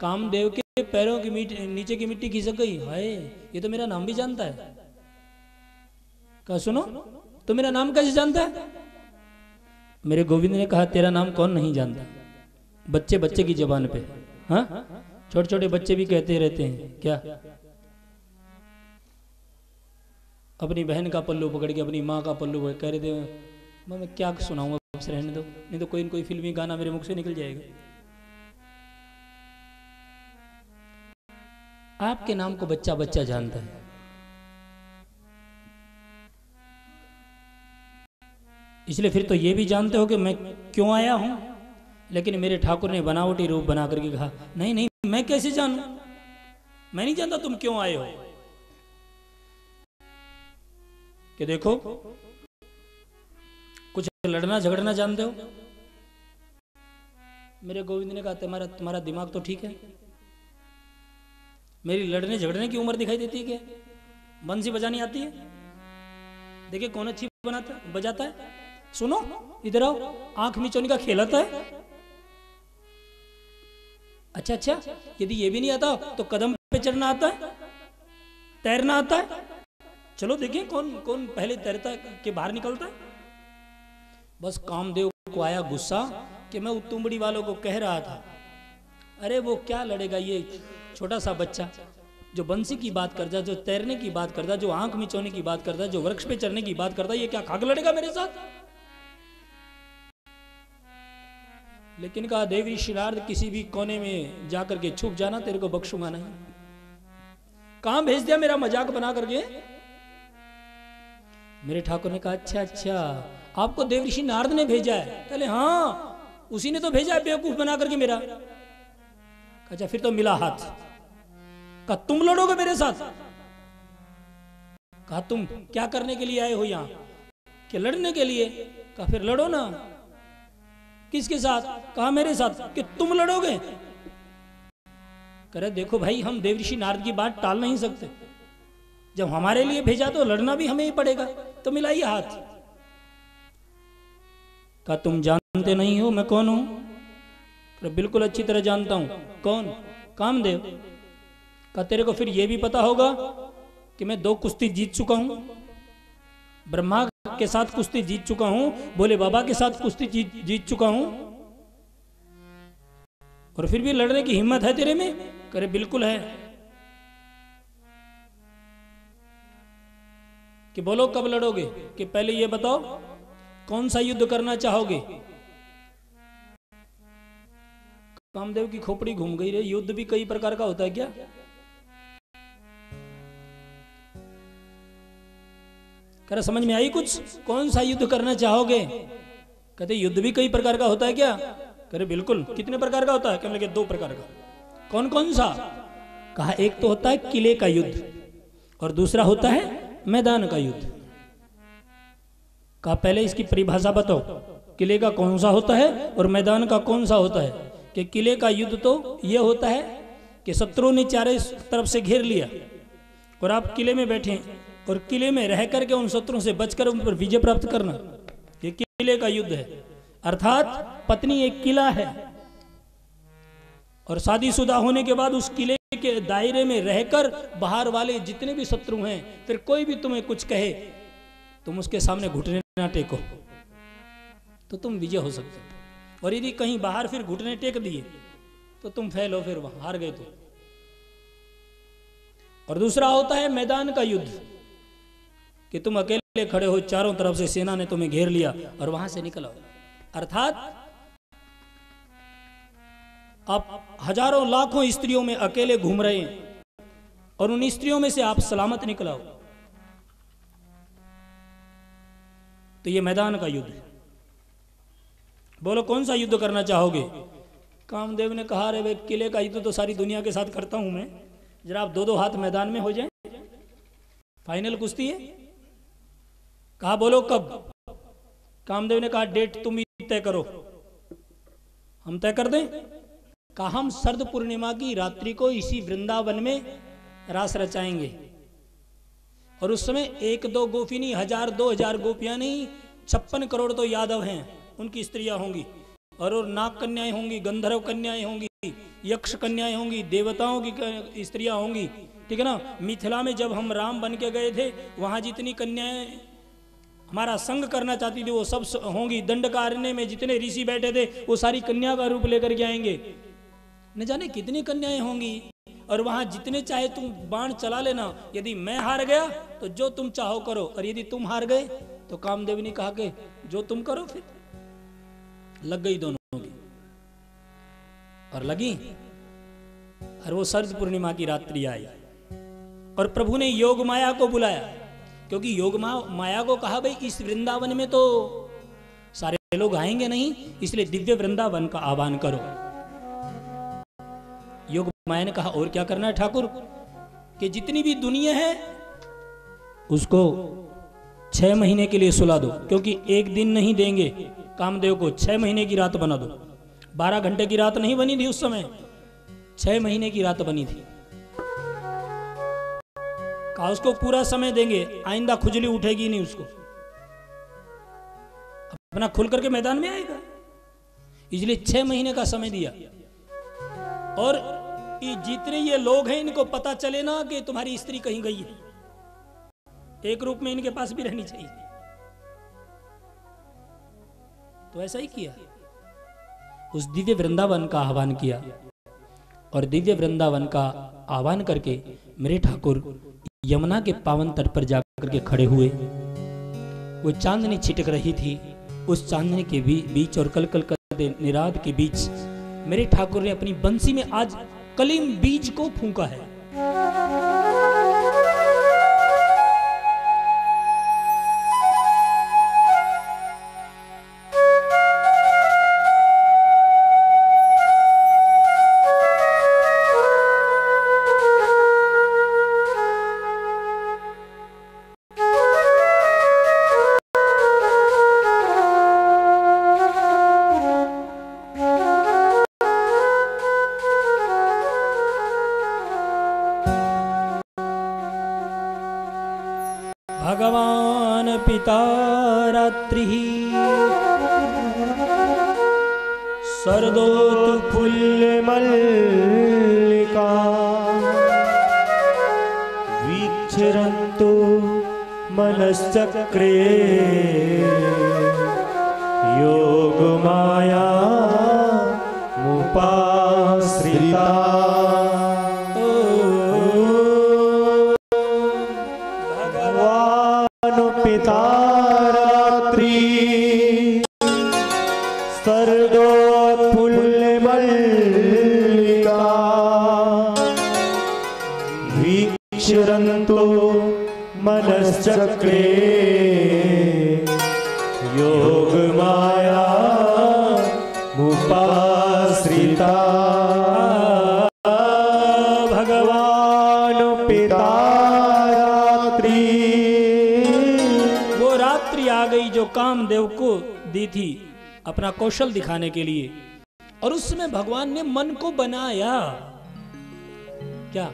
कामदेव के पैरों की नीचे की मिट्टी खिसक गई। हाय, ये तो मेरा नाम भी जानता है। कहा, सुनो तो मेरा नाम कैसे जानता है? मेरे गोविंद ने कहा, तेरा नाम कौन नहीं जानता? बच्चे बच्चे की जबान पे। हाँ? छोटे छोटे बच्चे भी कहते रहते हैं। क्या? अपनी बहन का पल्लू पकड़ के, अपनी माँ का पल्लू कह रहे थे, मैं क्या सुनाऊँगा रहने दो। नहीं तो कोई न कोई फिल्मी गाना मेरे मुख से निकल जाएगा। आपके नाम को बच्चा बच्चा जानता है। इसलिए फिर तो ये भी जानते हो कि मैं क्यों आया हूँ? लेकिन मेरे ठाकुर ने बनावटी रूप बना करके कहा, नहीं नहीं, मैं कैसे जानू? मैं नहीं जानता तुम क्यों आए हो? कि देखो, कुछ लड़ना झगड़ना जानते हो? मेरे गोविंद ने कहा, तुम्हारा तुम्हारा दिमाग तो ठीक है। मेरी लड़ने झगड़ने की उम्र दिखाई देती है क्या? बंसी बजानी आती है। देखिए कौन अच्छी बनाता, बजाता है? सुनो, इधर आओ, आँख मिचोनी का खेलता है। अच्छा अच्छा यदि ये भी नहीं आता तो कदम पे चढ़ना आता है, तैरना आता है। चलो देखिए कौन कौन पहले तैरता के बाहर निकलता है। बस कामदेव को आया गुस्सा कि मैं उत्तुम्बड़ी वालों को कह रहा था अरे वो क्या लड़ेगा ये छोटा सा बच्चा? जो बंसी की बात करता, जो तैरने की बात करता, जो आँख मिचोने की बात करता, जो वृक्ष पे चढ़ने की बात करता, ये क्या खाग लड़ेगा मेरे साथ? लेकिन कहा, देवी शिरार्द किसी भी कोने में जाकर के छुप जाना, तेरे को बख्शूँगा नहीं। कहा भेज दिया मेरा मज़ाक बना करके? मेरे ठाकुर ने कहा अच्छा अच्छा आपको देवऋषि नारद ने भेजा है। पहले हाँ उसी ने तो भेजा है, बेवकूफ़ बना करके मेरा। अच्छा फिर तो मिला हाथ। कहा, तुम लड़ोगे मेरे साथ? कहा, तुम क्या करने के लिए आए हो यहाँ? कि लड़ने के लिए? कहा, फिर लड़ो ना। किसके साथ? कहा, मेरे साथ। कि, तुम लड़ोगे? करे देखो भाई, हम देवऋषि नारद की बात टाल नहीं सकते। जब हमारे लिए भेजा तो लड़ना भी हमें ही पड़ेगा तो मिलाइए हाथ। कहा, तुम जानते नहीं हो मैं कौन हूँ? बिल्कुल अच्छी तरह जानता हूँ। कौन? कामदेव। का तेरे को फिर यह भी पता होगा कि मैं दो कुश्ती जीत चुका हूँ। ब्रह्मा के साथ कुश्ती जीत चुका हूँ बोले बाबा के साथ कुश्ती जीत जीत चुका हूँ। और फिर भी लड़ने की हिम्मत है तेरे में? करे बिल्कुल है। कि बोलो कब लड़ोगे? कि पहले ये बताओ, कौन सा युद्ध करना चाहोगे? कामदेव की खोपड़ी घूम गई रे युद्ध भी कई प्रकार का होता है क्या? कर समझ में आई कुछ? कौन सा युद्ध करना चाहोगे? कहते, युद्ध भी कई प्रकार का होता है क्या? करे बिल्कुल। कितने प्रकार का होता है? कहने लगे, दो प्रकार का। कौन कौन सा? कहा, एक तो होता है किले का युद्ध, और दूसरा होता है मैदान का युद्ध। कहा, पहले इसकी परिभाषा बताओ, किले का कौन सा होता है और मैदान का कौन सा होता है? कि किले का युद्ध तो यह होता है कि शत्रु ने चारे तरफ़ से घेर लिया और आप किले में बैठे और किले में रह करके उन शत्रुओं से बचकर उन पर विजय प्राप्त करना, ये किले का युद्ध है। अर्थात पत्नी एक किला है और शादीशुदा होने के बाद उस किले के दायरे में रहकर बाहर वाले जितने भी शत्रु हैं, फिर कोई भी तुम्हें कुछ कहे, तुम उसके सामने घुटने ना टेको तो तुम विजय हो सकते और यदि कहीं बाहर फिर घुटने टेक दिए तो तुम फेल हो फिर वहाँ, हार गए तो और दूसरा होता है मैदान का युद्ध, कि तुम अकेले खड़े हो, चारों तरफ़ से सेना ने तुम्हें घेर लिया और वहाँ से निकल। आओ अर्थात, आप हज़ारों लाखों स्त्रियों में अकेले घूम रहे हैं और उन स्त्रियों में से आप सलामत निकल आओ तो ये मैदान का युद्ध बोलो, कौन सा युद्ध करना चाहोगे? कामदेव ने कहा रे भाई किले का युद्ध तो सारी दुनिया के साथ करता हूँ मैं। जरा आप दो दो हाथ मैदान में हो जाए। फाइनल कुश्ती है? कहा, बोलो, कब? कामदेव ने कहा, डेट तुम ही तय करो। हम तय कर दें? कहा, हम सर्द पूर्णिमा की रात्रि को इसी वृंदावन में रास रचाएँगे। और उस समय एक दो गोपिनी हज़ार दो हज़ार गोपियाँ नहीं, छप्पन करोड़ तो यादव हैं। उनकी स्त्रियाँ होंगी। और और नाग कन्याएँ होंगी, गंधर्व कन्याएँ होंगी, यक्ष कन्याएँ होंगी, देवताओं की स्त्रियाँ होंगी। ठीक है ना? मिथिला में जब हम राम बन के गए थे, वहाँ जितनी कन्याएँ हमारा संग करना चाहती थी, वो सब होंगी। दंडकारण्य में जितने ऋषि बैठे थे, वो सारी कन्या का रूप लेकर के आएँगे। न जाने कितनी कन्याएँ होंगी। और वहाँ जितने चाहे तुम बाण चला लेना, यदि मैं हार गया तो जो तुम चाहो करो। और यदि तुम हार गए तो कामदेव ने कहा के जो तुम करो, फिर लग गई दोनों की। और लगी? और वो शरद पूर्णिमा की रात्रि आई। और प्रभु ने योग माया को बुलाया। क्योंकि योग माया को कहा, भाई, इस वृंदावन में तो सारे लोग आएँगे नहीं, इसलिए दिव्य वृंदावन का आह्वान करो। योग माया ने कहा, और क्या करना है, ठाकुर? कि जितनी भी दुनिया है, उसको छह महीने के लिए सुला दो, क्योंकि एक दिन नहीं देंगे कामदेव को छह महीने की रात बना दो। बारह घंटे की रात नहीं बनी थी उस समय। छह महीने की रात बनी थी। कहा, उसको पूरा समय देंगे, आइंदा खुजली उठेगी नहीं उसको। अपना खुल करके मैदान में आएगा। इसलिए छह महीने का समय दिया। और ये जितने ये लोग हैं, इनको पता चले ना कि तुम्हारी स्त्री कहीं गई है। एक रूप में इनके पास भी रहनी चाहिए। तो ऐसा ही किया। उस दिव्य वृंदावन का आह्वान किया और दिव्य वृंदावन का आह्वान करके मेरे ठाकुर यमुना के पावन तट पर जाकर के खड़े हुए। वो चांदनी छिटक रही थी। उस चांदनी के भी, बीच और कल कल करते निराद के बीच मेरे ठाकुर ने अपनी बंसी में आज कलिम बीज को फूंका है। Срита. अपना कौशल दिखाने के लिए। और उसमें भगवान ने मन को बनाया। क्या?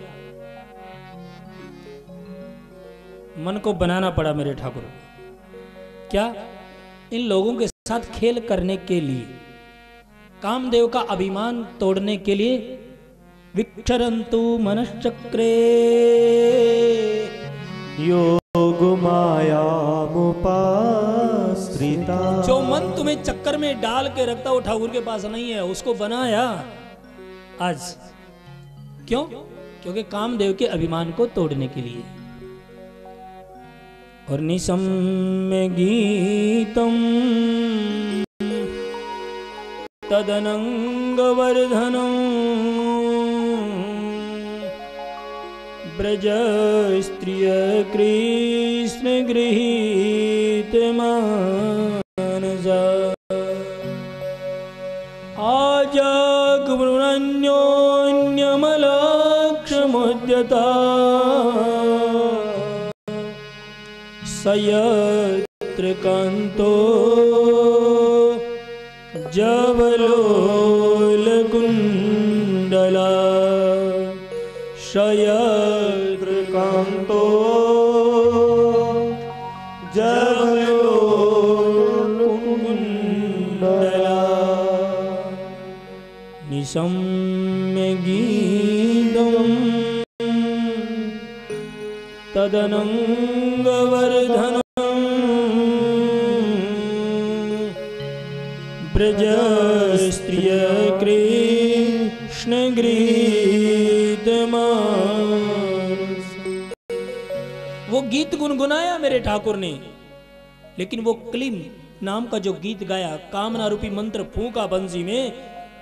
मन को बनाना पड़ा मेरे ठाकुर। क्या? इन लोगों के साथ खेल करने के लिए। कामदेव का अभिमान तोड़ने के लिए। विक्षरंतु मनश्चक्रे। योगमाया मुपाश्रिता जो मन तुम्हें चक्कर में डाल के रखता वो ठाकुर के पास नहीं है। उसको बनाया। आज। क्यों? क्योंकि कामदेव के अभिमान को तोड़ने के लिए। और निशम्य गीतम तदनंगवर्धनम ब्रज ਦਾ ਸਯਤ੍ਰ ਕੰਤੋ ਜਵਲੋ तदनङ्गवर्धनम् ब्रजस्त्रिय कृष्णगीतमानस वो गीत गुनगुनाया मेरे ठाकुर ने, लेकिन वो क्लीम नाम का जो गीत गाया, कामना रूपी मंत्र फूका बंसी में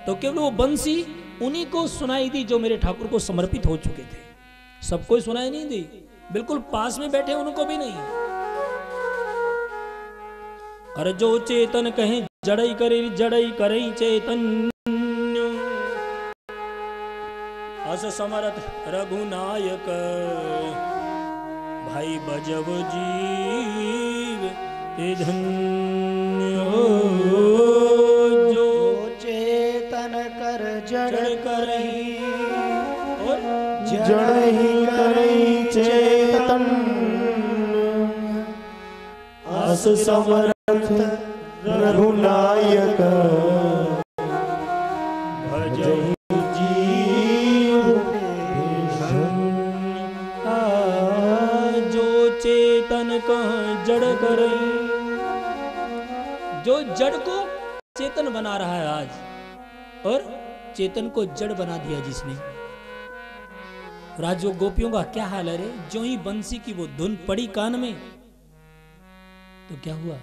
तो केवल वो बंसी उन्हीं को सुनाई दी जो मेरे ठाकुर को समर्पित हो चुके थे। सबको सुनाई नहीं दी? बिल्कुल पास में बैठे उनको भी नहीं। अरे जो चेतन कहे जड़ई करे जड़ई करे चेतन। अस समरथ रघुनायक भाई बजब जीव ते धन्य हो। जो चेतन कर जड़ कर जड़ अस समर्थ रघुनायक। जो जड़ करई। जो जड़ को चेतन बना रहा है आज, और चेतन को जड़ बना दिया जिसने। और आज गोपियों का क्या हाल है रे? जो ही बंसी की वो धुन पड़ी कान में तो क्या हुआ?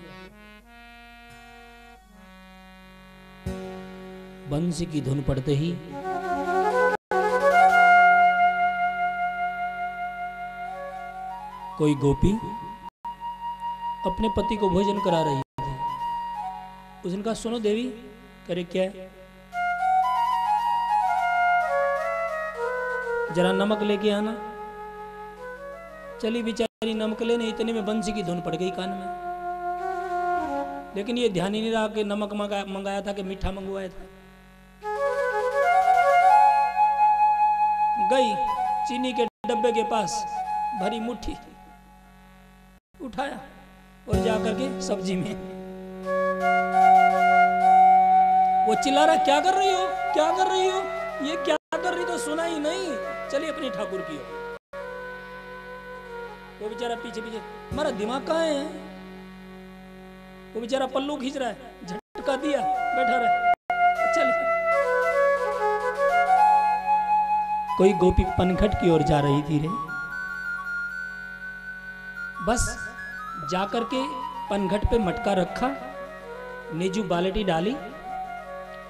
बंसी की धुन पड़ते ही कोई गोपी अपने पति को भोजन करा रही थी। उसने कहा, सुनो देवी, करे क्या? जरा नमक लेके आना। चली बेचारी नमक लेने, इतने में बंसी की धुन पड़ गई कान में। लेकिन ये ध्यान ही नहीं रहा कि नमक मंगा, मंगाया था कि मीठा मंगवाया था। गई चीनी के डब्बे के पास, भरी मुट्ठी, उठाया और जा करके सब्ज़ी में। वो चिल्ला रहा, क्या कर रही हो? क्या कर रही हो? ये क्या कर रही तो सुना ही नहीं। चलिए अपनी ठाकुर की ओर। वो बेचारा पीछे पीछे हमारा दिमाग कहाँ है? वो बेचारा पल्लू खींच रहा है, झटका दिया, बैठा रहा चलिए कोई गोपी पनघट की ओर जा रही थी रे। बस जाकर के पनघट पे मटका रखा, नीजू बाल्टी डाली,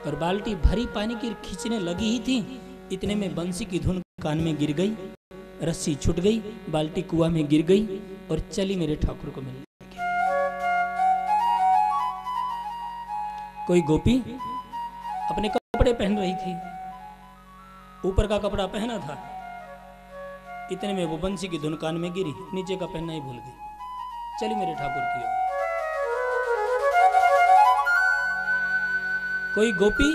और बाल्टी भरी पानी की खींचने लगी ही थी। इतने में बंसी की धुन कान में गिर गई, रस्सी छूट गई, बाल्टी कुआ में गिर गई, और चली मेरे ठाकुर को मिलने। कोई गोपी अपने कपड़े पहन रही थी। ऊपर का कपड़ा पहना था। इतने में वो बंसी की धुन कान में गिरी। नीचे का पहनना ही भूल गई। चली मेरे ठाकुर की ओर। कोई गोपी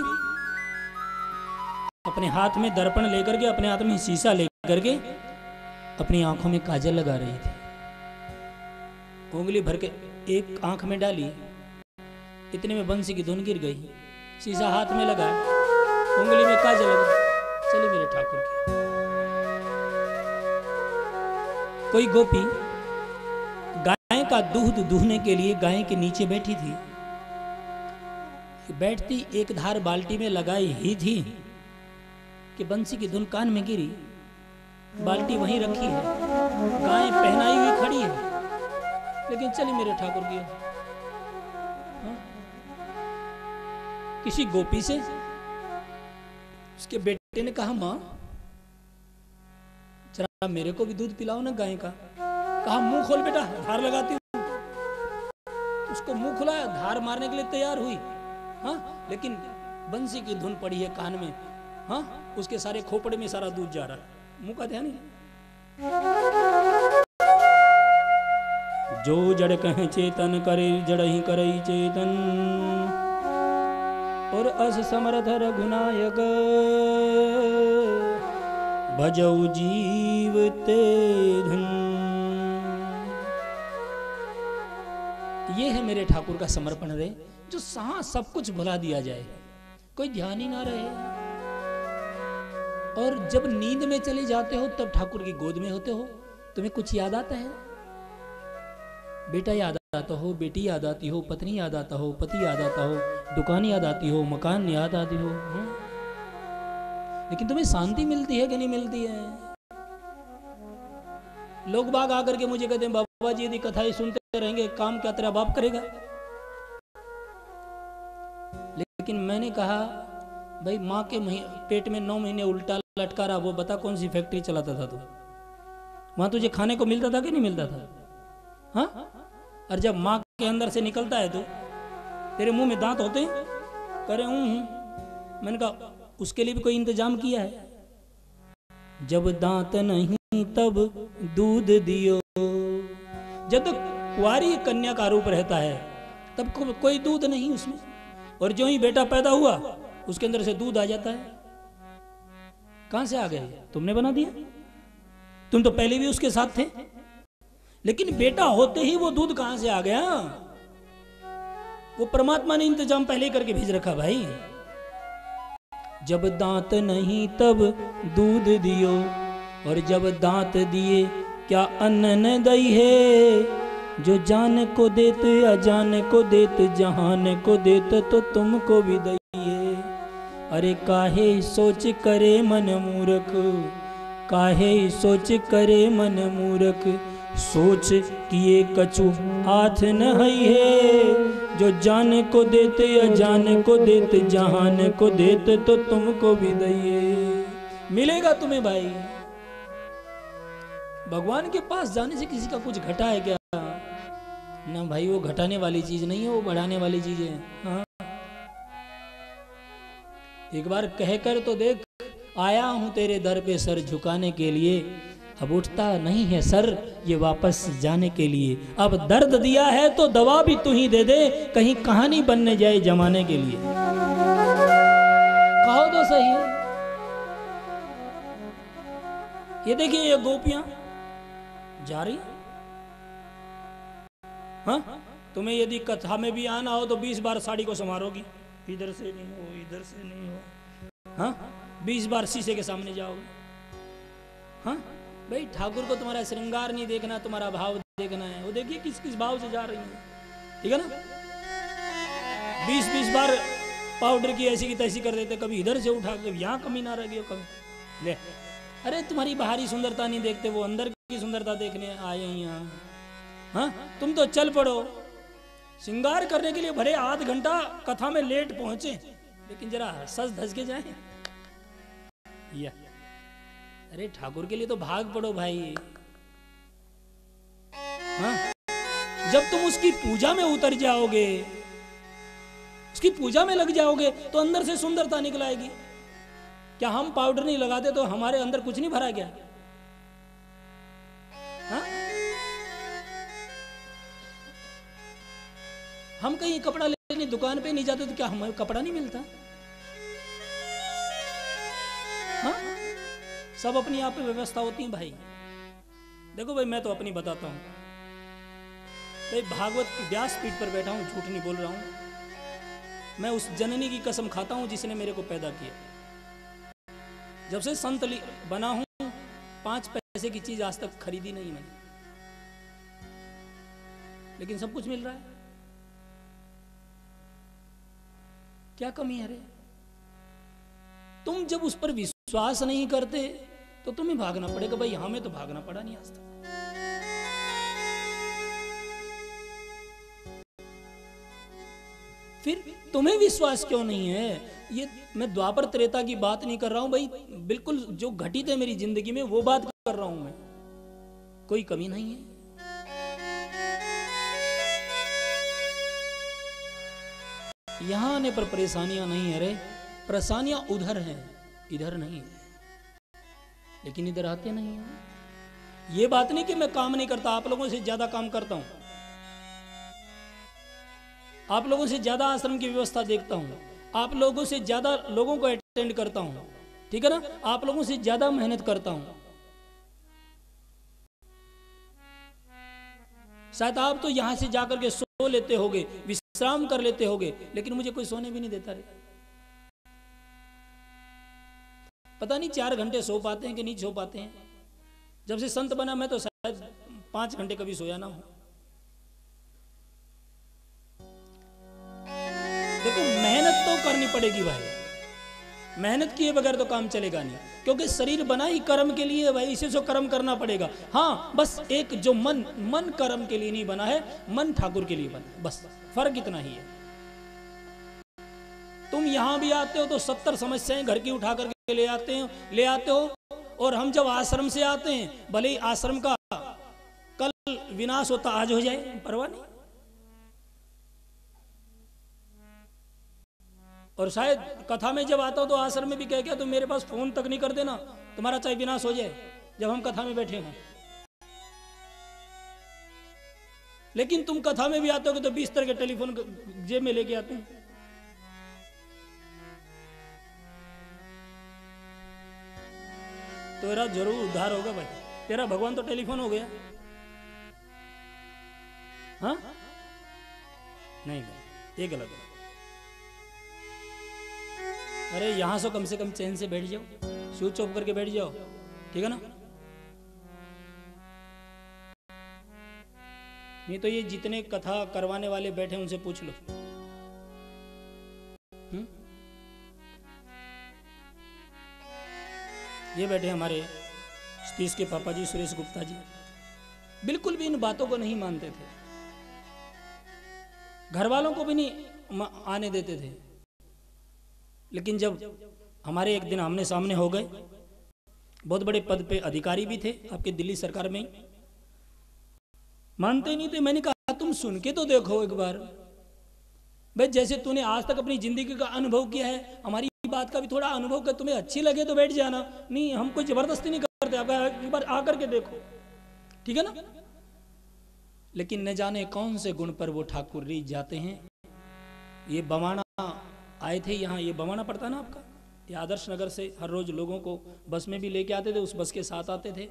अपने हाथ में दर्पण लेकर के, अपने हाथ में शीशा लेकर के अपनी आँखों में काजल लगा रही थी। उंगली भर के एक आँख में डाली। इतने में बंसी की धुन गिर गई। शीशा हाथ में लगा। उंगली में काजल लगा। चलिए मेरे ठाकुर की कोई गोपी गाय का दूध दूहने के लिए गाय के नीचे बैठी थी। बैठती एक धार बाल्टी में लगाई ही थी कि बंसी की धुन कान में गिरी। बाल्टी वहीं रखी है। गाय पहनाई हुई खड़ी है। लेकिन चली मेरे ठाकुर की किसी गोपी से? उसके बेटे ने कहा, माँ, जरा मेरे को भी दूध पिलाओ ना गाय का। कहा, मुँह खोल बेटा धार लगाती हूँ। उसको मुँह खुलाया धार मारने के लिए तैयार हुई। हाँ लेकिन बंसी की धुन पड़ी है कान में। हाँ उसके सारे खोपड़े में सारा दूध जा रहा है। मुँह का ध्यान जो जड़ कहे चेतन करे, जड़ ही करे चेतन। और अस समर्थ रघुनायक। भजऊ जीव ते धन। ये है मेरे ठाकुर का समर्पण रे, जो सहा सब कुछ भुला दिया जाए। कोई ध्यान ही ना रहे। और जब नींद में चले जाते हो, तब ठाकुर की गोद में होते हो। तुम्हें कुछ याद आता है? बेटा याद आता हो, बेटी याद आती हो, पत्नी याद आता हो, पति याद आता हो, दुकान याद आती हो, मकान याद आती हो हम्म? लेकिन तुम्हें शांति मिलती है कि नहीं मिलती है? लोग बाग आकर के मुझे कहते हैं, बाबा जी, यदि कथाएँ सुनते रहेंगे, काम क्या तेरा बाप करेगा? लेकिन मैंने कहा, भाई, माँ के पेट में नौ महीने उल्टा लटका रहा वो बता कौन सी फैक्ट्री चलाता था तू? वहाँ तुझे खाने को मिलता था कि नहीं मिलता था? हाँ? और जब माँ के अंदर से निकलता है तो तेरे मुँह में दांत होते हैं? करे हूँ। मैंने कहा उसके लिए भी कोई इंतज़ाम किया है? जब दांत नहीं तब दूध दियो। जब तक कुआरी कन्या का रूप रहता है तब को, कोई दूध नहीं उसमें। और जो ही बेटा पैदा हुआ उसके अंदर से दूध आ जाता है। कहाँ से आ गया? तुमने बना दिया? तुम तो पहले भी उसके साथ थे। लेकिन बेटा होते ही वो दूध कहाँ से आ गया? वो परमात्मा ने इंतज़ाम पहले करके भेज रखा भाई। जब दांत नहीं तब दूध दियो, और जब दांत दिए क्या अन्न न दई है? जो जान को देत अजान को देत, जहान को देत तो तुमको भी दई है। अरे काहे सोच करे मन मूर्ख, काहे सोच करे मन मूर्ख सोच किए कछु हाथ न है। जो जान को देते अजान को देते, जहान को देते तो तुमको भी दइए। मिलेगा तुम्हें भाई। भगवान के पास जाने से किसी का कुछ घटा है क्या? ना भाई, वो घटाने वाली चीज़ नहीं है, वो बढ़ाने वाली चीज़ है। हाँ। एक बार कह कर तो देख, आया हूँ तेरे दर पे सर झुकाने के लिए। अब उठता नहीं है सर ये वापस जाने के लिए। अब दर्द दिया है तो दवा भी तू ही दे दे, कहीं कहानी बनने जाए जमाने के लिए। कहो तो सही। ये देखिए ये गोपियाँ जा रही हाँ तुम्हें यदि कथा में भी आना हो तो बीस बार साड़ी को संवारोगी। इधर से नहीं हो, इधर से नहीं हो। हाँ बीस बार शीशे के सामने जाओगे। हाँ भाई, ठाकुर को तुम्हारा श्रृंगार नहीं देखना, तुम्हारा भाव देखना है। वो देखिए किस किस भाव से जा रही है। ठीक है ना? बीस बीस बार पाउडर की ऐसी की तैसी कर देते, कभी इधर से उठा, कभी यहाँ कमी ना रह गई कभी। ले। अरे, तुम्हारी बाहरी सुंदरता नहीं देखते, वो अंदर की सुंदरता देखने आए हैं यहाँ। हाँ? तुम तो चल पड़ो। श्रृंगार करने के लिए भरे आध घंटा कथा में लेट पहुँचे, लेकिन जरा सज धज के जाए। या। अरे ठाकुर के लिए तो भाग पड़ो भाई। हाँ? जब तुम उसकी पूजा में उतर जाओगे, उसकी पूजा में लग जाओगे तो अंदर से सुंदरता निकल आएगी। क्या हम पाउडर नहीं लगाते तो हमारे अंदर कुछ नहीं भरा गया हाँ? हम कहीं कपड़ा लेने दुकान पे नहीं जाते तो क्या हमें कपड़ा नहीं मिलता? हाँ? सब अपनी आप पे व्यवस्था होती है भाई। देखो भाई, मैं तो अपनी बताता हूँ। भाई, भागवत की व्यास पीठ पर बैठा हूँ, झूठ नहीं बोल रहा हूँ। मैं उस जननी की कसम खाता हूँ जिसने मेरे को पैदा किया। जब से संत बना हूँ, पाँच पैसे की चीज़ आज तक खरीदी नहीं मैंने। लेकिन सब कुछ मिल रहा है। क्या कमी है रे? तुम जब उस पर विश्वास नहीं करते तो तुम्हें भागना पड़ेगा। भाई हमें तो भागना पड़ा नहीं आज तक। फिर तुम्हें विश्वास क्यों नहीं है? ये मैं द्वापर त्रेता की बात नहीं कर रहा हूँ, भाई। बिल्कुल जो घटित है मेरी ज़िंदगी में, वो बात कर रहा हूँ मैं। कोई कमी नहीं है। यहाँ आने पर परेशानियाँ नहीं है रे। परेशानियाँ उधर हैं। इधर नहीं लेकिन इधर आते नहीं है। ये बात नहीं कि मैं काम नहीं करता, आप लोगों से ज़्यादा काम करता हूँ। आप लोगों से ज़्यादा आश्रम की व्यवस्था देखता हूँ। आप लोगों से ज़्यादा लोगों को अटेंड करता हूँ। ठीक है ना? आप लोगों से ज़्यादा मेहनत करता हूँ। शायद आप तो यहाँ से जाकर के सो लेते होगे, विश्राम कर लेते होगे, लेकिन मुझे कोई सोने भी नहीं देता रे। पता नहीं चार घंटे सो पाते हैं कि नहीं सो पाते हैं। जब से संत बना मैं तो शायद पाँच घंटे कभी सोया ना हो। देखो, मेहनत तो करनी पड़ेगी भाई। मेहनत किए बगैर तो काम चलेगा नहीं। क्योंकि शरीर बना ही कर्म के लिए भाई, इसे सो कर्म करना पड़ेगा। हाँ बस एक जो मन मन कर्म के लिए नहीं बना है, मन ठाकुर के लिए बना है। बस, फ़र्क इतना ही है। तुम यहाँ भी आते हो तो सत्तर समस्याएँ घर की उठा करके ले आते हो, ले आते हो। और हम जब आश्रम से आते हैं, भले ही आश्रम का कल विनाश होता, आज हो जाए, परवाह नहीं। और शायद कथा में जब आता हो तो आश्रम में भी कह गया तुम मेरे पास फ़ोन तक नहीं कर देना, तुम्हारा चाहे विनाश हो जाए, जब हम कथा में बैठे हों। लेकिन तुम कथा में भी आते हो तो बीस तरह के टेलीफोन जेब में लेके आते हैं। तेरा ज़रूर उद्धार होगा भाई तेरा भगवान तो टेलीफोन हो गया। हाँ? नहीं भाई ये गलत है। अरे यहाँ से कम से कम चैन से बैठ जाओ स्विच ऑफ़ करके बैठ जाओ, ठीक है ना? नहीं तो ये जितने कथा करवाने वाले बैठे उनसे पूछ लो। ये बैठे हमारे सतीश के पापा जी, सुरेश गुप्ता जी। बिल्कुल भी इन बातों को नहीं मानते थे। घर वालों को भी नहीं आने देते थे। लेकिन जब हमारे एक दिन आमने सामने हो गए, बहुत बड़े पद पे अधिकारी भी थे आपके दिल्ली सरकार में मानते नहीं थे, मैंने कहा, तुम सुन के तो देखो एक बार। भाई, जैसे तूने आज तक अपनी ज़िंदगी का अनुभव किया है, हमारी बात का भी थोड़ा अनुभव कर, तुम्हें अच्छी लगे तो बैठ जाना। नहीं, हम कोई ज़बरदस्ती नहीं करते आप एक बार आकर के देखो। ठीक है ना? लेकिन न जाने कौन से गुण पर वो ठाकुर रीत जाते हैं। ये बवाना आए थे यहाँ, ये बवाना पड़ता ना आपका? ये आदर्श नगर से हर रोज लोगों को बस में भी लेके आते थे, उस बस के साथ आते थे।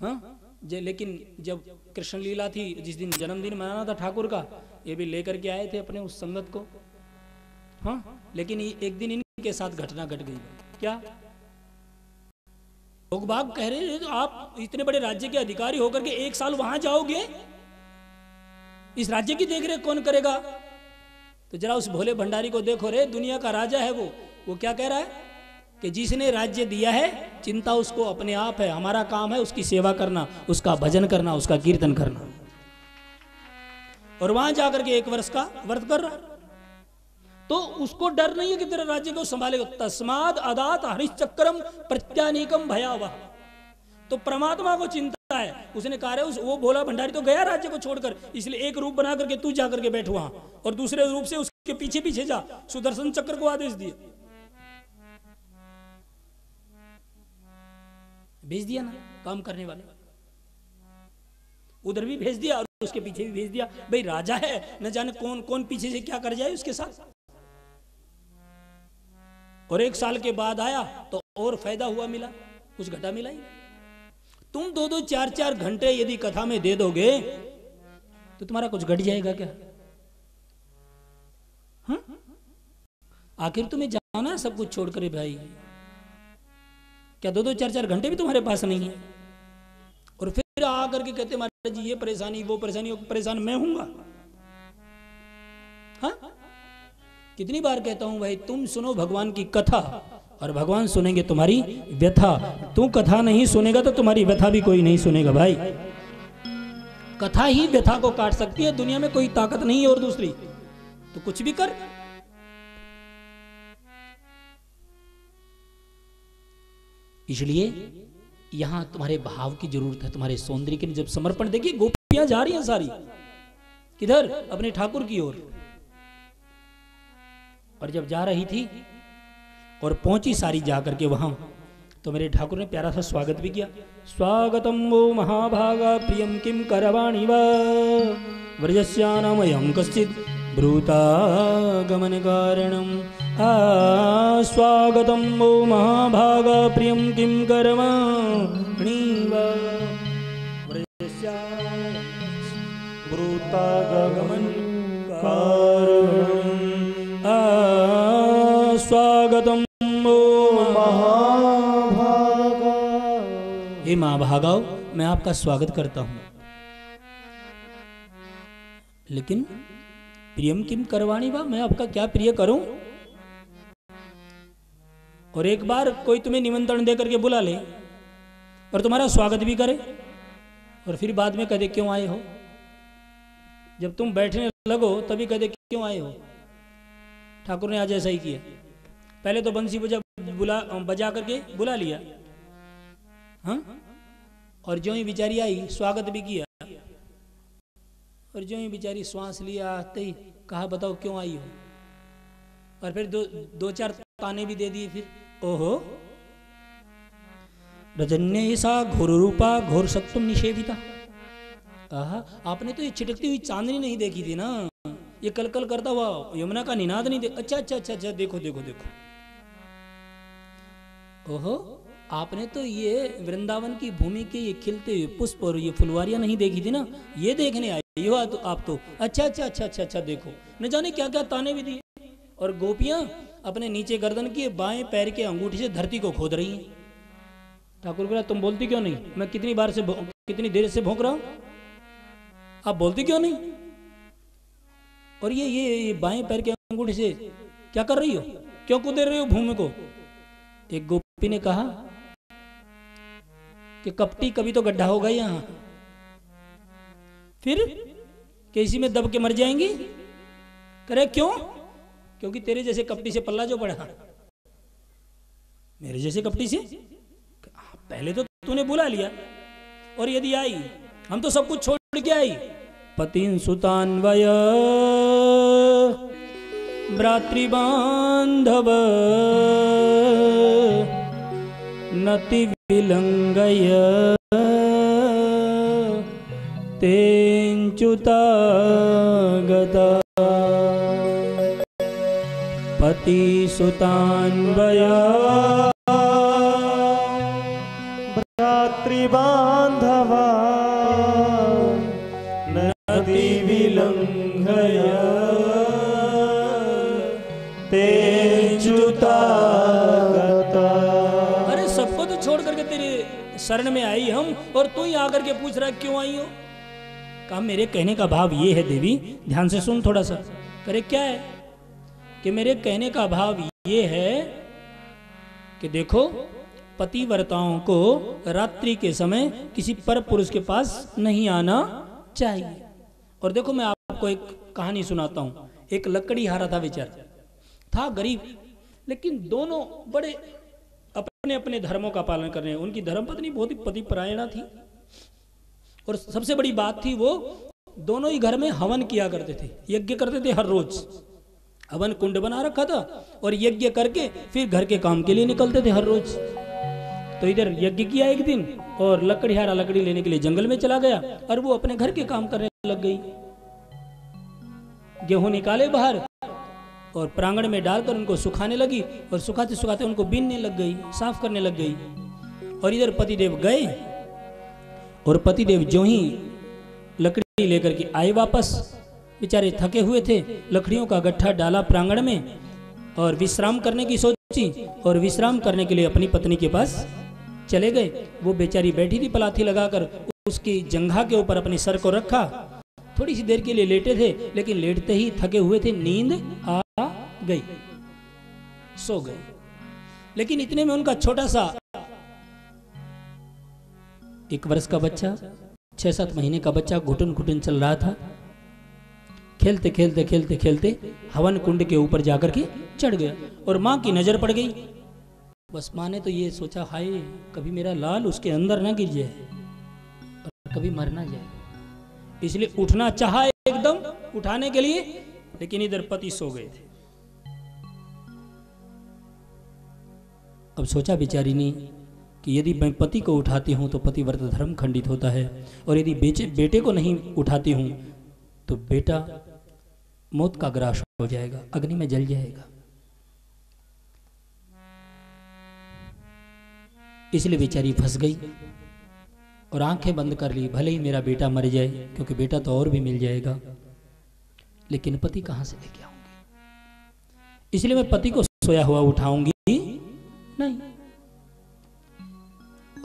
हाँ? जे, लेकिन जब कृष्ण लीला थी, जिस दिन जन्मदिन मनाना था ठाकुर का, ये भी लेकर के आए थे अपने उस संगत को। हाँ? लेकिन एक दिन इनके साथ घटना घट गट गई। क्या? लोग बाग कह रहे तो आप इतने बड़े राज्य के अधिकारी होकर के एक साल वहाँ जाओगे? इस राज्य की देख रेख कौन करेगा? तो जरा उस भोले भंडारी को देखो रे, दुनिया का राजा है वो। वो क्या कह रहा है? कि जिसने राज्य दिया है, चिंता उसको अपने आप है। हमारा काम है उसकी सेवा करना, उसका भजन करना, उसका कीर्तन करना। और वहाँ जाकर के एक वर्ष का व्रत कर रहा तो उसको डर नहीं है कि तेरे राज्य को संभालेगा। तस्माद अदात हरिश्चक्रम प्रत्यानिकम भयावह। तो परमात्मा को चिंता है। उसने कहा उस, वो भोला भंडारी तो गया राज्य को छोड़कर, इसलिए एक रूप बना करके तू जाकर के बैठ वहाँ और दूसरे रूप से उसके पीछे पीछे जा। सुदर्शन चक्र को आदेश दिए। भेज दिया ना, काम करने वाले। उधर भी भेज दिया और उसके पीछे भी भेज दिया। भाई, राजा है, न जाने कौन कौन पीछे से क्या कर जाए उसके साथ। और एक साल के बाद आया तो और फ़ायदा हुआ मिला, कुछ घटा मिला ही तुम दो दो चार चार घंटे यदि कथा में दे दोगे तो तुम्हारा कुछ घट जाएगा क्या? हाँ? आखिर तुम्हें जाना है सब कुछ छोड़कर भाई। क्या दो दो चार चार घंटे भी तुम्हारे पास नहीं है? और फिर आकर के कहते महाराज जी, ये परेशानी, वो परेशानी, परेशान मैं हूँगा। हाँ? कितनी बार कहता हूँ भाई तुम सुनो भगवान की कथा, और भगवान सुनेंगे तुम्हारी व्यथा। तू कथा नहीं सुनेगा तो तुम्हारी व्यथा भी कोई नहीं सुनेगा भाई। कथा ही व्यथा को काट सकती है, दुनिया में कोई ताकत नहीं है और दूसरी। तो कुछ भी कर। इसलिए यहाँ तुम्हारे भाव की ज़रूरत है, तुम्हारे सौंदर्य के जब समर्पण। देखिए, गोपियाँ जा रही हैं सारी। किधर? अपने ठाकुर की ओर। और जब जा रही थी और पहुँची सारी जा करके वहाँ तो मेरे ठाकुर ने प्यारा सा स्वागत भी किया। स्वागतम वो महाभागा प्रियम किम करवाणी व्रजस्यानमयम कश्चित ब्रूतागमन कारणम आ, स्वागतम वो महाभागा प्रियम किम करवाणी व्रजस्या ब्रूतागमन कारणम स्वागतम। महाभागा। हे माँ भागाओ मैं आपका स्वागत करता हूँ। लेकिन प्रियम किम करवाणी बा मैं आपका क्या प्रिय करूँ? और एक बार कोई तुम्हें निमंत्रण दे करके बुला ले और तुम्हारा स्वागत भी करे और फिर बाद में कदे क्यों आए हो? जब तुम बैठने लगो तभी कदे क्यों आए हो? ठाकुर ने आज ऐसा ही किया। पहले तो बंसी बजा, बुला, बजा करके बुला लिया। हाँ? और जो ही बेचारी आई, स्वागत भी किया। और जो ही बेचारी श्वास लिया, आते ही कहा, बताओ क्यों आई हो? और फिर दो दो चार ताने भी दे दिए फिर, ओहो, रजन्य ऐसा घोर रूपा, घोर सत्वम निषेविता आहा, आपने तो ये छिटकती हुई चांदनी नहीं देखी थी ना? ये कल कल करता हुआ यमुना का निनाद नहीं देख अच्छा अच्छा अच्छा अच्छा देखो देखो देखो। ओहो आपने तो ये वृंदावन की भूमि के ये खिलते हुए पुष्प और ये फुलवारियाँ नहीं देखी थी ना? ये देखने आई हो तो आप तो। अच्छा अच्छा अच्छा अच्छा अच्छा देखो। न जाने क्या क्या ताने भी दिए। और गोपियाँ अपने नीचे गर्दन के बाएँ पैर के अंगूठी से धरती को खोद रही हैं। ठाकुर बोला तुम बोलती क्यों नहीं? मैं कितनी बार से कितनी देर से भोंक रहा हूँ। आप बोलती क्यों नहीं? और ये ये, ये बाएँ पैर के अंगूठी से क्या कर रही हो? क्यों कूदे रही हो भूमि को? एक गोपी ने कहा कि कपटी कभी तो गड्ढा होगा यहाँ। फिर कैसी में दब के मर जाएँगी? करे क्यों? क्योंकि तेरे जैसे कपटी से पल्ला जो पड़ा मेरे जैसे कपटी से? पहले तो तूने बुला लिया। और यदि आई, हम तो सब कुछ छोड़ के आई। पतिन सुतान सुतान्वय। भ्रातृबान्धवनतिविलङ्गय ते च्युता गता पतिसुतान्वया शरण में आई हम और तू ही आकर के पूछ रहा क्यों आई हो? कहा, मेरे कहने का भाव ये है देवी, ध्यान से सुन थोड़ा सा। करे क्या है? कि मेरे कहने का भाव ये है कि देखो, पतिव्रताओं को रात्रि के समय किसी पर पुरुष के पास नहीं आना चाहिए। और देखो, मैं आपको एक कहानी सुनाता हूँ। एक लकड़ी हारा था बेचारा। था गरीब, लेकिन दोनों बड़े अपने अपने धर्मों का पालन कर रहे हैं। उनकी धर्मपत्नी बहुत ही पति परायणा थी। और सबसे बड़ी बात थी वो, दोनों ही घर में हवन किया करते थे। यज्ञ करते थे हर रोज। हवन कुंड बना रखा था और यज्ञ करके फिर घर के काम के लिए निकलते थे हर रोज। तो इधर यज्ञ किया एक दिन और लकड़ीहारा लकड़ी लेने के लिए जंगल में चला गया और वो अपने घर के काम करने लग गई। गेहूँ निकाले बाहर और प्रांगण में डालकर उनको सुखाने लगी और सुखाते सुखाते उनको बीनने लग गई, साफ़ करने लग गई। और इधर पतिदेव गए और पतिदेव जो ही लकड़ी लेकर के आए वापस, बेचारे थके हुए थे, लकड़ियों का गट्ठा डाला प्रांगण में और विश्राम करने की सोची और विश्राम करने के लिए अपनी पत्नी के पास चले गए। वो बेचारी बैठी थी पलाथी लगाकर, उसकी जंघा के ऊपर अपने सर को रखा। थोड़ी सी देर के लिए लेटे थे, लेकिन लेटते ही थके हुए थे। नींद आ गई, सो गई। लेकिन इतने में उनका छोटा सा एक वर्ष का बच्चा छह सात महीने का बच्चा घुटन घुटन चल रहा था। खेलते खेलते खेलते खेलते हवन कुंड के ऊपर जाकर के चढ़ गया और माँ की नज़र पड़ गई। बस माँ ने तो ये सोचा, हाय, कभी मेरा लाल उसके अंदर ना गिर जाए और कभी मर ना जाए। इसलिए उठना चाहा एकदम, उठाने के लिए, लेकिन इधर पति सो गए थे। अब सोचा बेचारी ने कि यदि मैं पति को उठाती हूँ तो पतिव्रत धर्म खंडित होता है और यदि बेचे, बेटे को नहीं उठाती हूँ तो बेटा मौत का ग्रास हो जाएगा, अग्नि में जल जाएगा। इसलिए बेचारी फंस गई और आँखें बंद कर ली, भले ही मेरा बेटा मर जाए, क्योंकि बेटा तो और भी मिल जाएगा, लेकिन पति कहाँ से लेके आऊँगी? इसलिए मैं पति को सोया हुआ उठाऊँगी। नहीं।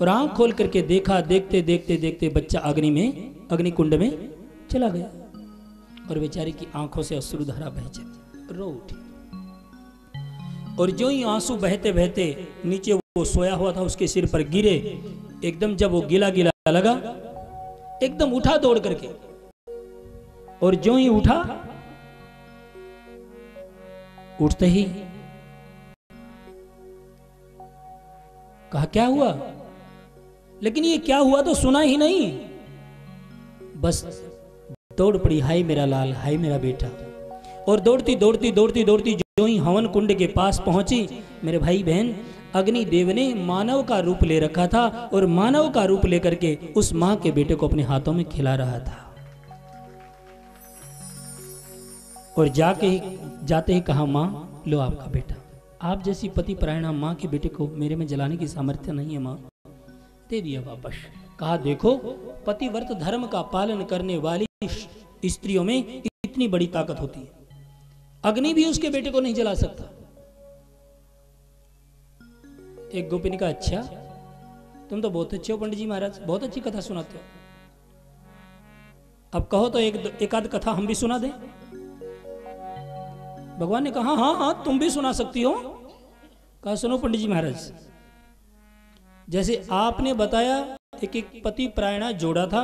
और आँख खोल करके देखा, देखते देखते देखते बच्चा अग्नि में अग्नि कुंड में चला गया। और बेचारी की आँखों से अश्रुधारा बह चली। रो उठी। और जो ही आँसू बहते बहते नीचे वो सोया हुआ था, उसके सिर पर गिरे। एकदम जब वो गिला गिला लगा, एकदम उठा दौड़ करके। और जो ही उठा, उठते ही कहा, क्या हुआ? लेकिन ये क्या हुआ तो सुना ही नहीं। बस दौड़ पड़ी, हाय मेरा लाल, हाय मेरा बेटा। और दौड़ती दौड़ती दौड़ती दौड़ती जो ही हवन कुंड के पास पहुँची, मेरे भाई बहन अग्निदेव ने मानव का रूप ले रखा था और मानव का रूप लेकर के उस माँ के बेटे को अपने हाथों में खिला रहा था। और जाके ही, जाते ही कहा, माँ, लो आपका बेटा। आप जैसी पति परायणा माँ के बेटे को मेरे में जलाने की सामर्थ्य नहीं है माँ। दे दिया वापस। कहा, देखो, पतिव्रत धर्म का पालन करने वाली स्त्रियों में इतनी बड़ी ताकत होती है। अग्नि भी उसके बेटे को नहीं जला सकता। एक गोपी ने कहा अच्छा तुम तो बहुत अच्छे हो पंडित जी महाराज, बहुत अच्छी कथा सुनाते हो। अब कहो तो एक एक आध कथा हम भी सुना दें? भगवान ने कहा हाँ हाँ तुम भी सुना सकती हो। कहा, सुनो पंडित जी महाराज, जैसे आपने बताया एक एक पति प्रायणा जोड़ा था,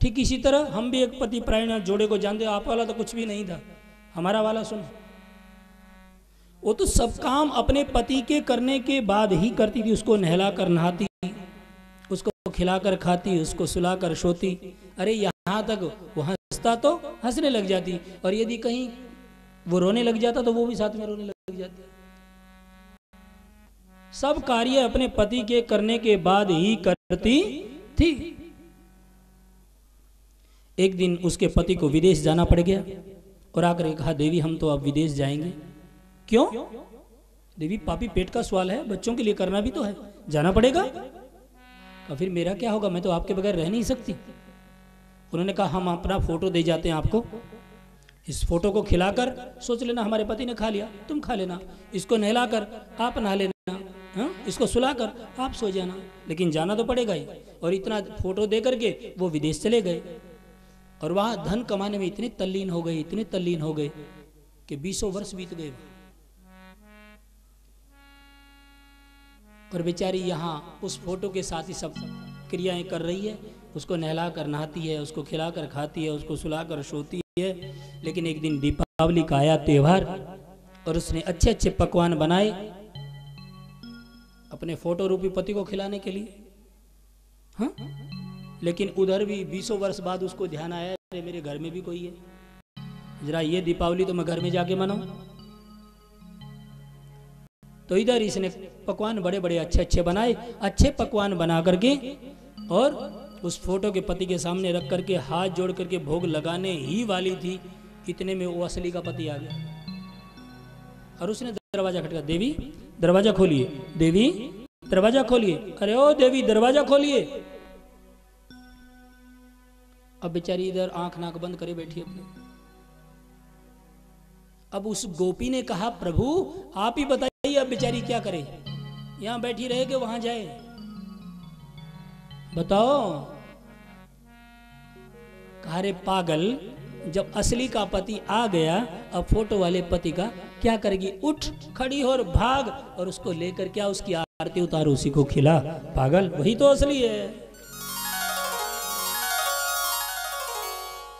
ठीक इसी तरह हम भी एक पति प्रायणा जोड़े को जानते, आप वाला तो कुछ भी नहीं था, हमारा वाला सुनो। वो तो सब काम अपने पति के करने के बाद ही करती थी, उसको नहला कर नहाती, उसको खिलाकर खाती, उसको सुलाकर सोती, अरे यहाँ तक वो हंसता तो हंसने लग जाती, और यदि कहीं वो रोने लग जाता तो वो भी साथ में रोने लग जाती। सब कार्य अपने पति के करने के बाद ही करती थी। एक दिन उसके पति को विदेश जाना पड़ गया और आकर कहा, देवी, हम तो अब विदेश जाएँगे। क्यों? देवी, पापी पेट का सवाल है, बच्चों के लिए करना भी तो है। जाना पड़ेगा? कहा, फिर मेरा क्या होगा? मैं तो आपके बगैर रह नहीं सकती। उन्होंने कहा, हम अपना फ़ोटो दे जाते हैं आपको। इस फ़ोटो को खिलाकर सोच लेना, हमारे पति ने खा लिया, तुम खा लेना। इसको नहलाकर आप नहा लेना। हाँ? इसको सुला कर आप सो जाना। लेकिन जाना तो पड़ेगा ही। और इतना फ़ोटो दे करके वो विदेश चले गए। और वहाँ धन कमाने में इतने तल्लीन हो गए, इतने तल्लीन हो गए कि बीसों वर्ष बीत गए। और बेचारी यहाँ उस फ़ोटो के साथ ही सब क्रियाएँ कर रही है। उसको नहला कर नहाती है, उसको खिलाकर खाती है, उसको सुलाकर सोती है। लेकिन एक दिन दीपावली का आया त्योहार और उसने अच्छे अच्छे पकवान बनाए। अपने फ़ोटो रूपी पति को खिलाने के लिए। हाँ? लेकिन उधर भी बीसों वर्ष बाद उसको ध्यान आया, अरे मेरे घर में भी कोई है। जरा ये दीपावली तो मैं घर में जाके मनाऊं। तो इधर इसने पकवान बड़े बड़े अच्छे अच्छे बनाए, अच्छे पकवान बना करके और उस फ़ोटो के पति के सामने रख करके हाथ जोड़ करके भोग लगाने ही वाली थी। इतने में वो असली का पति आ गया। और उसने दरवाज़ा खटका, देवी, दरवाज़ा खोलिए। देवी, दरवाज़ा खोलिए। अरे ओ देवी, दरवाज़ा खोलिए। अब बेचारी इधर आँख नाक बंद करे बैठी अपने। अब उस गोपी ने कहा, प्रभु, आप ही बताइए, अब बेचारी क्या करे? यहाँ बैठी रहे कि वहाँ जाए। बताओ। कहा रे पागल, जब असली का पति आ गया, अब फ़ोटो वाले पति का क्या करेगी? उठ, खड़ी और भाग। और उसको लेकर क्या उसकी आरती उतार? उसी को खिला। पागल, वही तो असली है।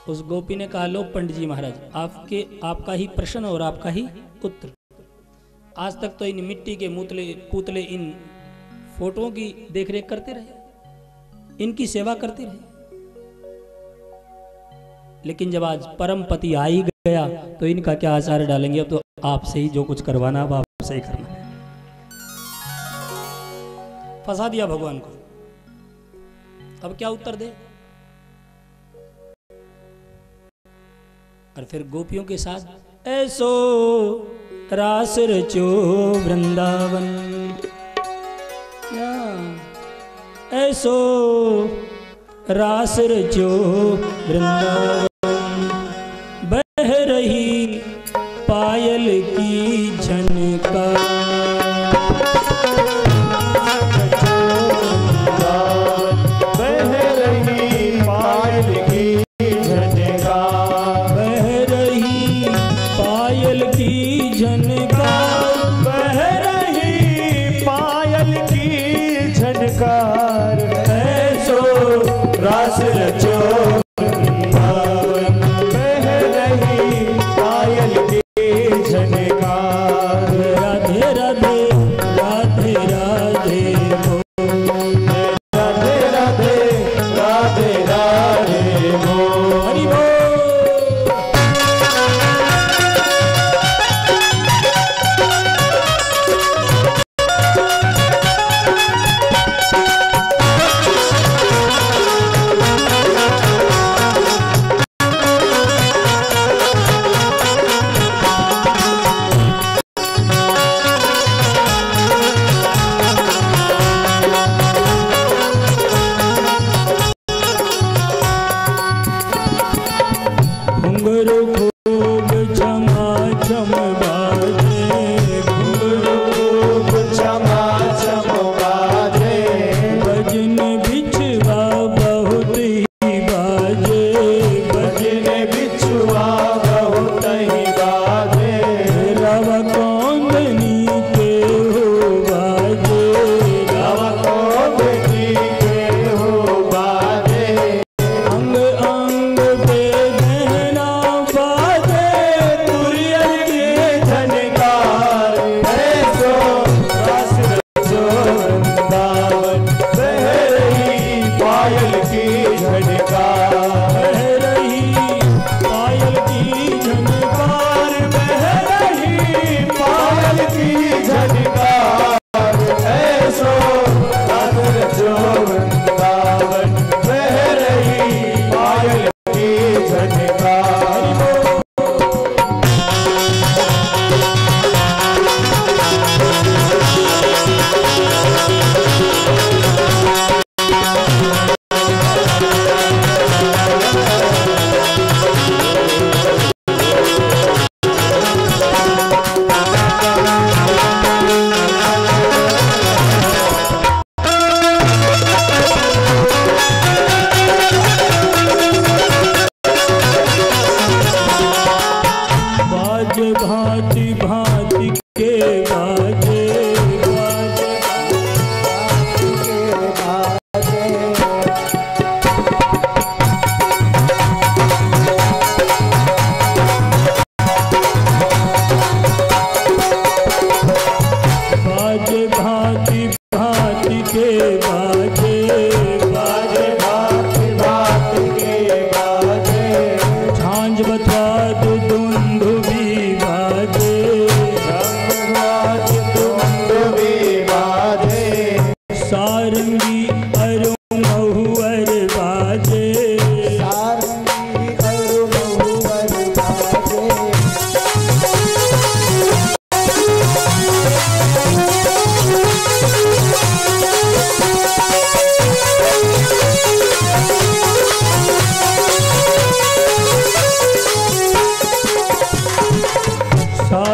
उस गोपी ने कहा, लो पंडित जी महाराज, आपके, आपका ही प्रश्न और आपका ही उत्तर। आज तक तो इन मिट्टी के मुतले, पुतले इन फोटोओं की देखरेख करते रहे। इनकी सेवा करते रहे। लेकिन जब आज परम पति आ ही गया तो इनका क्या आचार डालेंगे? अब तो आपसे ही जो कुछ करवाना अब आपसे ही करना है। फंसा दिया भगवान को। अब क्या उत्तर दे? और फिर गोपियों के साथ, ऐसो रास रचो वृंदावन ऐसो रास रचो वृंदावन।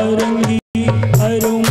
सारंगी अरु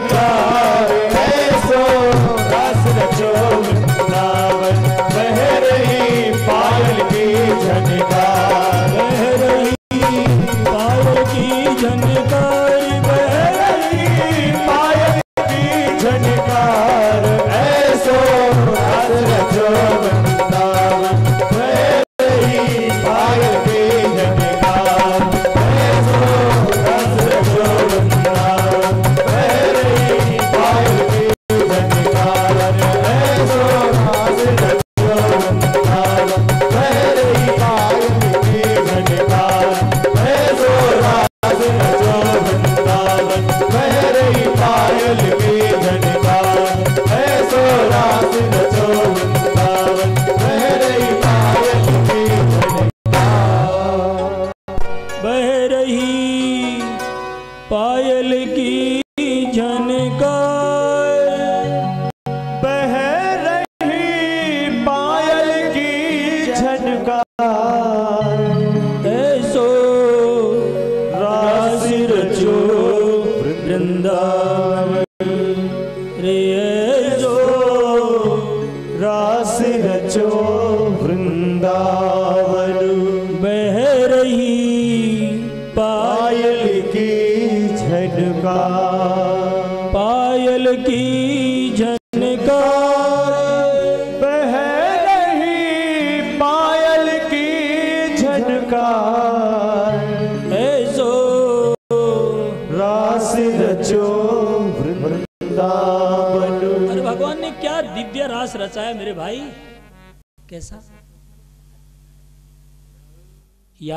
Pride.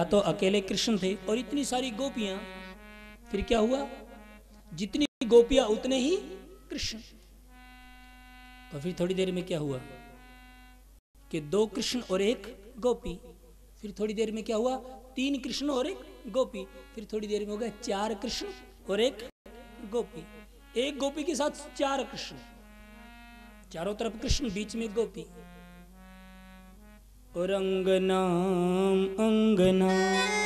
तो अकेले कृष्ण थे और इतनी सारी गोपियाँ। फिर क्या हुआ? जितनी गोपियाँ उतने ही कृष्ण। और फिर थोड़ी देर में क्या हुआ? कि दो कृष्ण और एक गोपी। फिर थोड़ी देर में क्या हुआ? तीन कृष्ण और एक गोपी। फिर थोड़ी देर में हो गया चार कृष्ण और एक गोपी। एक गोपी के साथ चार कृष्ण। चारों तरफ़ कृष्ण, बीच में गोपी। रंग नाम अंगना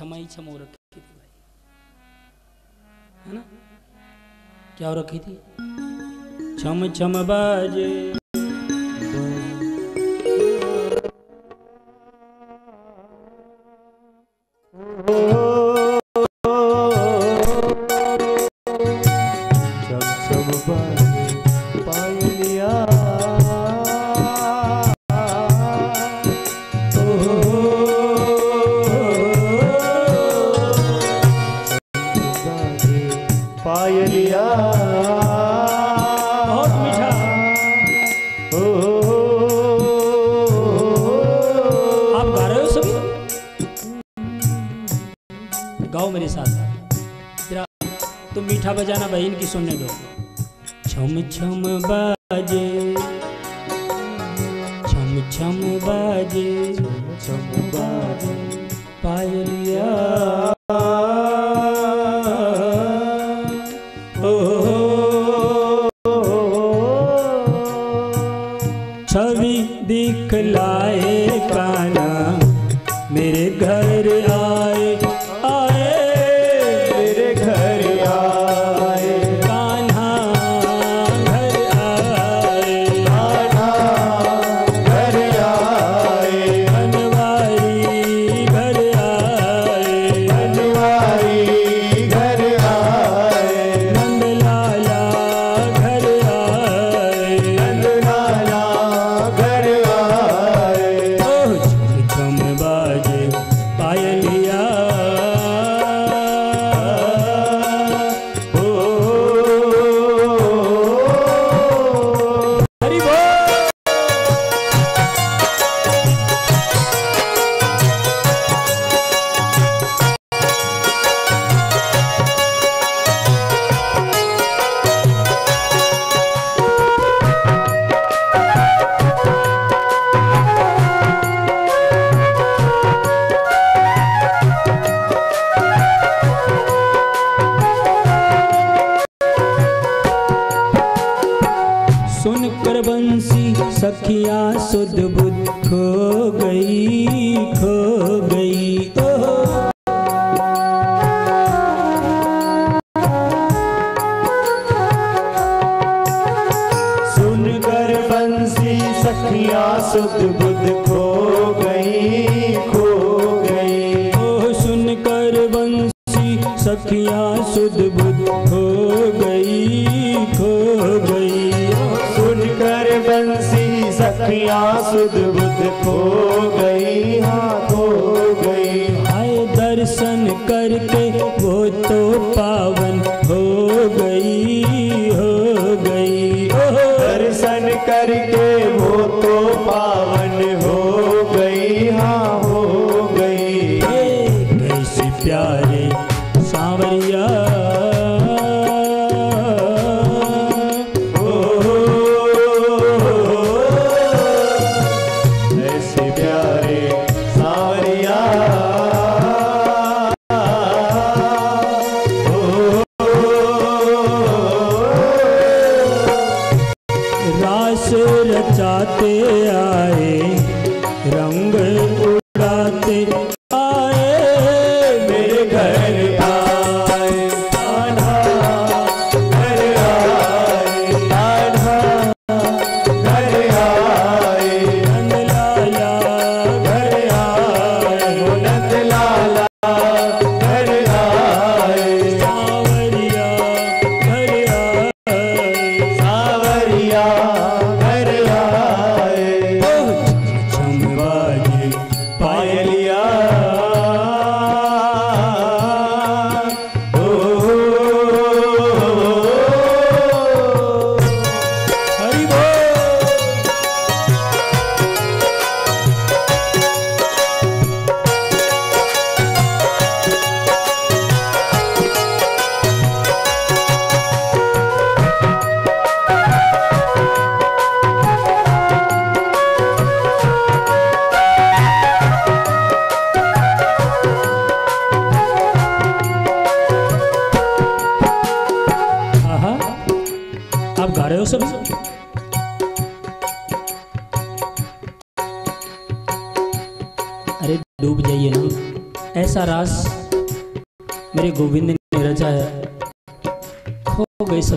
क्षमा ही क्षमा रखी थी भाई। है ना? क्या रखी थी? छम छम बाजे।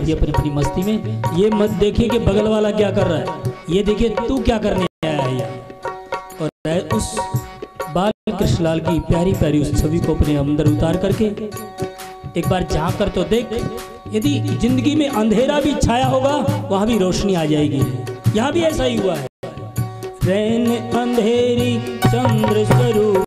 सभी अपनी अपनी मस्ती में? ये मत देखिए कि बगल वाला क्या कर रहा है। ये देखिए, तू क्या करने आया है। और उस बाल कृष्णलाल की प्यारी प्यारी उस छवि को अपने अंदर उतार करके एक बार जा कर तो देख, यदि ज़िंदगी में अंधेरा भी छाया होगा, वहाँ भी रोशनी आ जाएगी। यहाँ भी ऐसा ही हुआ है। रैन अंधेरी चंद्र स्वरूपी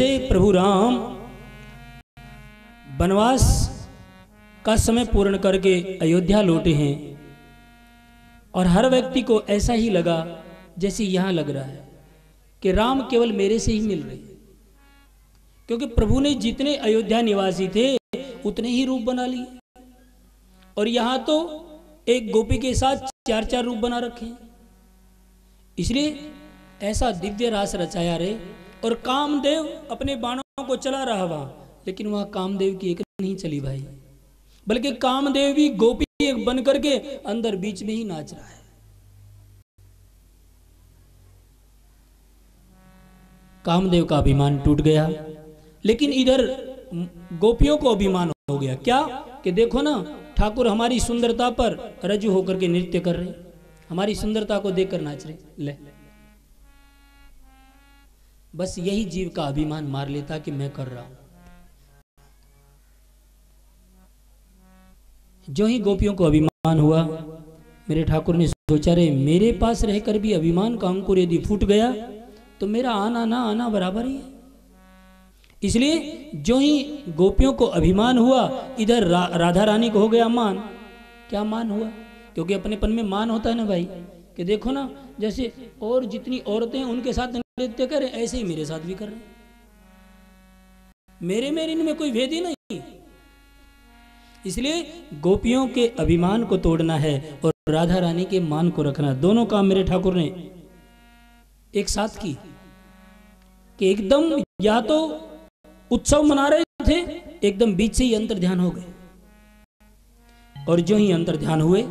जैसे प्रभु राम वनवास का समय पूर्ण करके अयोध्या लौटे हैं और हर व्यक्ति को ऐसा ही लगा जैसे यहाँ लग रहा है कि राम केवल मेरे से ही मिल रहे हैं। क्योंकि प्रभु ने जितने अयोध्या निवासी थे, उतने ही रूप बना लिए। और यहाँ तो एक गोपी के साथ चार चार रूप बना रखे इसलिए ऐसा दिव्य रास रचाया रे और कामदेव अपने बाणों को चला रहा वहाँ लेकिन वहाँ कामदेव की एक नहीं चली भाई। बल्कि कामदेव भी गोपी एक बन करके अंदर बीच में ही नाच रहा है। कामदेव का अभिमान टूट गया, लेकिन इधर गोपियों को अभिमान हो गया। क्या? कि देखो ना, ठाकुर हमारी सुंदरता पर रजू होकर के नृत्य कर रहे हमारी सुंदरता को देखकर नाच रहे ले। बस यही जीव का अभिमान मार लेता कि मैं कर रहा हूँ। जो ही गोपियों को अभिमान हुआ मेरे ठाकुर ने सोचा रे मेरे पास रहकर भी अभिमान का अंकुर यदि फूट गया तो मेरा आना ना आना बराबर ही है। इसलिए जो ही गोपियों को अभिमान हुआ इधर रा, राधा रानी को हो गया मान। क्या मान हुआ? क्योंकि अपनेपन में मान होता है ना भाई कि देखो ना जैसे और जितनी औरतें उनके साथ नृत्य करें, ऐसे ही मेरे साथ भी कर रहे मेरे मेरे इनमें कोई भेद ही नहीं। इसलिए गोपियों के अभिमान को तोड़ना है और राधा रानी के मान को रखना। दोनों काम मेरे ठाकुर ने एक साथ की कि एकदम या तो उत्सव मना रहे थे, एकदम बीच से ही अंतर ध्यान हो गए। और जो ही अंतर ध्यान हुए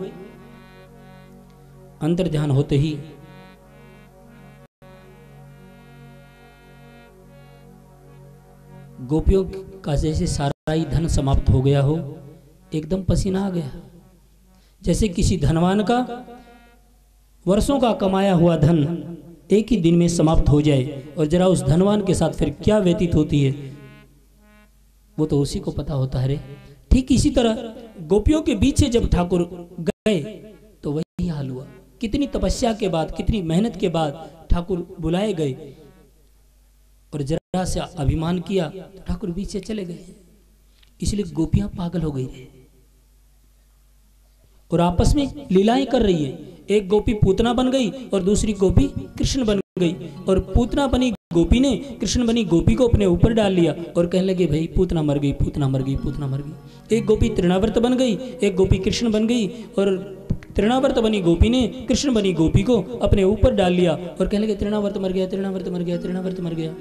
अंतर ध्यान होते ही गोपियों का जैसे सारा ही धन समाप्त हो गया हो, एकदम पसीना आ गया। जैसे किसी धनवान का वर्षों का कमाया हुआ धन एक ही दिन में समाप्त हो जाए और जरा उस धनवान के साथ फिर क्या व्यतीत होती है, वो तो उसी को पता होता है रे। ठीक इसी तरह गोपियों के से जब ठाकुर गए तो वही हाल हुआ। कितनी तपस्या के बाद, कितनी मेहनत के बाद ठाकुर बुलाए गए और जरा से अभिमान किया तो ठाकुर बीच से चले गए। इसलिए गोपियाँ पागल हो गई और आपस में लीलाएँ कर रही है। एक गोपी पूतना बन गई और दूसरी गोपी कृष्ण बन गई। और पूतना बनी गोपी ने, कृष्ण बनी गोपी को अपने ऊपर डाल लिया और कहने लगे, भाई, पूतना मर गई, पूतना मर गई, पूतना मर गई। एक गोपी तृणावर्त बन गई, एक गोपी कृष्ण बन गई और तृणावर्त बनी गोपी ने, कृष्ण बनी गोपी को अपने ऊपर डाल लिया और कहने लगे, तृणावर्त मर गया, तृणावर्त मर गया, तृणावर्त मर गया।